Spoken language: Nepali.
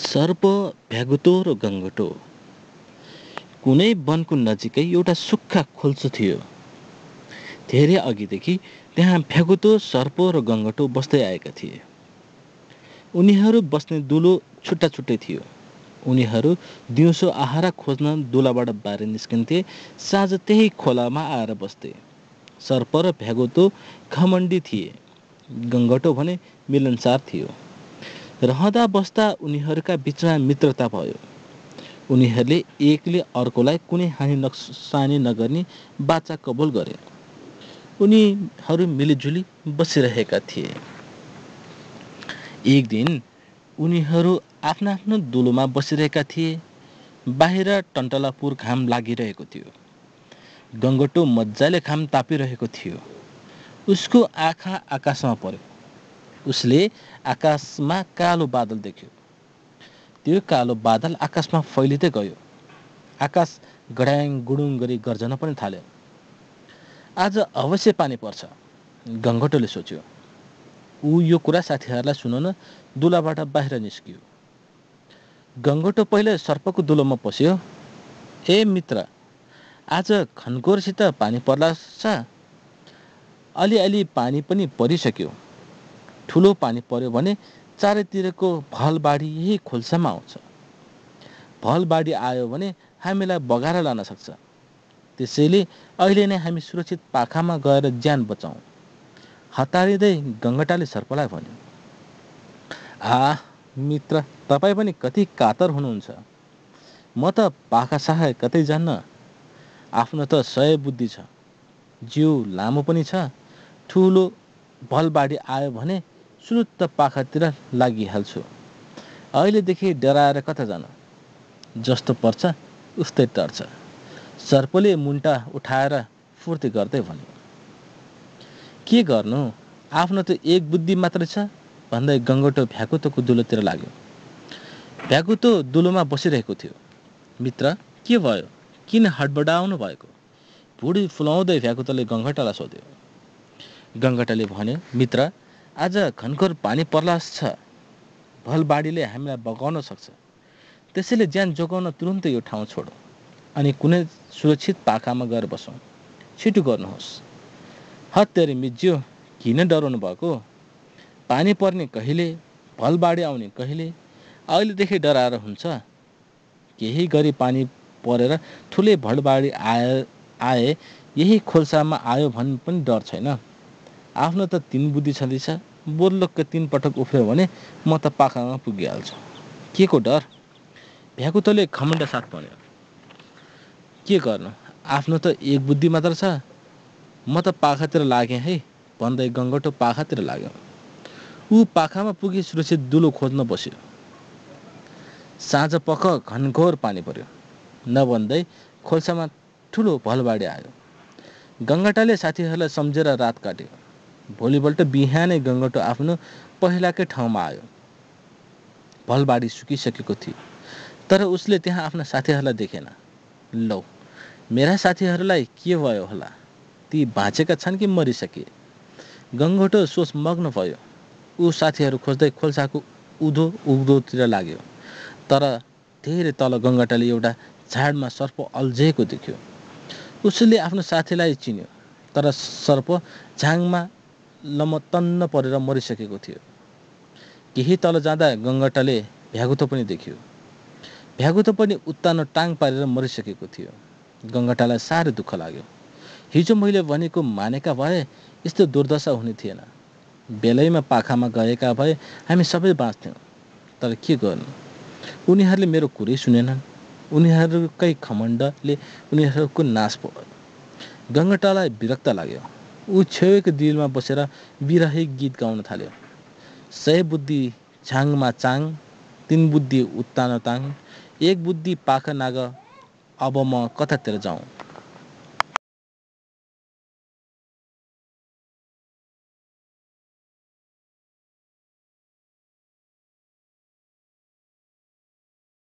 सर्प भ्यागुतो र गङ्गटो। कुनै वनको नजिकै एउटा सुक्खा खोल्चो थियो। धेरै अघिदेखि त्यहाँ भ्यागुतो सर्प र गङ्गटो बस्दै आएका थिए। उनीहरू बस्ने दुलो छुट्टा छुट्टै थियो। उनीहरू दिउँसो आहारा खोज्न दुलाबाट बाहिर निस्किन्थे साँझ त्यही खोलामा आएर बस्थे। सर्प र भ्यागुतो घमण्डी थिए। गङ्गटो भने मिलनसार थियो। रहँदा बस्दा उनीहरूका बिचमा मित्रता भयो। उनीहरूले एकले अर्कोलाई कुनै हानि नक्सानी नगर्ने बाचा कबुल गरे। उनीहरू मिलिजुली बसिरहेका थिए। एक दिन उनीहरू आफ्नो आफ्नो दुलोमा बसिरहेका थिए। बाहिर टन्टलापुर घाम लागिरहेको थियो। गङ्गटो मजाले घाम तापिरहेको थियो। उसको आँखा आकाशमा पर्यो उसले आकाशमा कालो बादल देख्यो। त्यो कालो बादल आकाशमा फैलिँदै गयो। आकाश गड्याङ गुडुङ गरी गर्जन पनि थाल्यो। आज अवश्य पानी पर्छ गङ्गटोले सोच्यो। ऊ यो कुरा साथीहरूलाई सुनाउन दुलाबाट बाहिर निस्कियो। गङ्गटो पहिले सर्पको दुलोमा पस्यो। ए मित्र आज खनकोरसित पानी पर्ला छ अलिअलि पानी पनि परिसक्यो। ठुलो पानी पर्यो भने चारैतिरको भलबाढी यही खोल्सामा आउँछ। भलबाढी आयो भने हामीलाई बगाएर लान सक्छ। त्यसैले अहिले नै हामी सुरक्षित पाखामा गएर ज्यान बचाउँ। हतारिँदै गङ्गटाले सर्पलाई भन्यो आ मित्र तपाईँ पनि कति कातर हुनुहुन्छ। म त पाखा साखा कतै जान्न। आफ्नो त सय बुद्धि छ। जिउ लामो पनि छ। ठुलो भलबाढी आयो भने सुरुत्त पाखातिर लागिहाल्छु। अहिलेदेखि डराएर कता जान? जस्तो पर्छ उस्तै टर्छ सर्पले मुन्टा उठाएर फुर्ती गर्दै भन्यो। के गर्नु? आफ्नो त एक बुद्धि मात्रै छ भन्दै गङ्गटो भ्याकुतोको दुलोतिर लाग्यो। भ्याकुतो दुलोमा बसिरहेको थियो। मित्र के भयो? किन हडबडाउनु भएको? भुँडी फुलाउँदै भ्याकुतोले गङ्गटालाई सोध्यो। गङ्गटाले भन्यो मित्र आज घनघोर पानी पर्लास छ। भलबाढीले हामीलाई बगाउन सक्छ। त्यसैले ज्यान जोगाउन तुरुन्तै यो ठाउँ छोडौँ अनि कुनै सुरक्षित पाखामा गएर बसौँ। छिटो गर्नुहोस्। हत्तेरी मिज्यो किन डराउनु भएको। पानी पर्ने कहिले भलबाढी आउने कहिले अहिलेदेखि डराएर हुन्छ। केही गरी पानी परेर ठुलै भलबाढी आए आए यही खोल्सामा आयो भने पनि डर छैन। आफ्नो त तिन बुद्धि छँदैछ बोल्लोक्क तिन पटक उफ्रियो भने म त पाखामा पुगिहाल्छु। के को डर? भ्याकुतोले खमण्ड साथ भन्यो। के गर्नु? आफ्नो त एक बुद्धि मात्र छ। म त पाखातिर लागेँ है भन्दै गङ्गटो पाखातिर लाग्यो। ऊ पाखामा पुगी सुरक्षित दुलो खोज्न बस्यो। साँझ पख घनघोर पानी पर्यो। नभन्दै खोल्सामा ठुलो भलबाडी आयो। गङ्गटाले साथीहरूलाई सम्झेर रात काट्यो। भोलिपल्ट बिहानै गङ्गटो आफ्नो पहिलाकै ठाउँमा आयो। भलबाडी सुकिसकेको थियो। तर उसले त्यहाँ आफ्ना साथीहरूलाई देखेन। लौ मेरा साथीहरूलाई के भयो होला? ती बाँचेका छन् कि मरिसके गङ्गटो सोच मग्न भयो। ऊ साथीहरू खोज्दै खोल्साको उधो उग्दोतिर लाग्यो। तर धेरै तल गङ्गटाले एउटा झाडमा सर्प अल्झेको देख्यो। उसले आफ्नो साथीलाई चिन्यो तर सर्प झाङमा लमतन्न परेर मरिसकेको थियो। केही तल जाँदा गङ्गटाले भ्यागुतो पनि देखियो। भ्यागुतो पनि उत्तानो टाङ पारेर मरिसकेको थियो। गङ्गटालाई साह्रै दुःख लाग्यो। हिजो मैले भनेको मानेका भए यस्तो दुर्दशा हुने थिएन। बेलैमा पाखामा गएका भए हामी सबै बाँच्थ्यौँ। तर के गर्नु? उनीहरूले मेरो कुरै सुनेनन्। उनीहरूकै खमण्डले उनीहरूको नाश भयो। गङ्गटालाई विरक्त लाग्यो। ऊ छेउको दिलमा बसेर बिरही गीत गाउन थाल्यो। सय बुद्धि छाङमा चाङ तिन बुद्धि उत्तानो ताङ एक बुद्धि पाख नाग अब म कतातिर जाउँ।